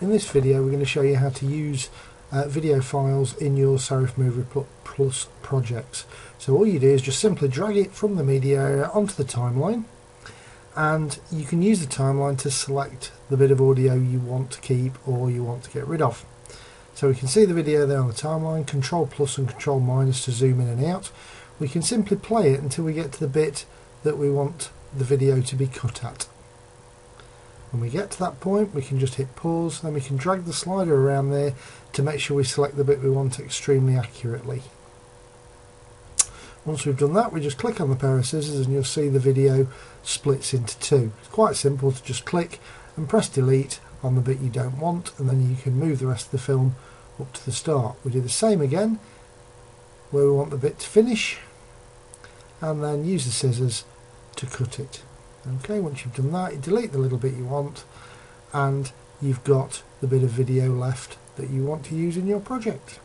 In this video we're going to show you how to use uh, video files in your Serif Movie Plus projects. So all you do is just simply drag it from the media area onto the timeline and you can use the timeline to select the bit of audio you want to keep or you want to get rid of. So we can see the video there on the timeline, control plus and control minus to zoom in and out. We can simply play it until we get to the bit that we want the video to be cut at. When we get to that point we can just hit pause then we can drag the slider around there to make sure we select the bit we want extremely accurately. Once we've done that we just click on the pair of scissors and you'll see the video splits into two. It's quite simple to just click and press delete on the bit you don't want and then you can move the rest of the film up to the start. We do the same again where we want the bit to finish and then use the scissors to cut it. Okay, once you've done that, you delete the little bit you want and you've got the bit of video left that you want to use in your project.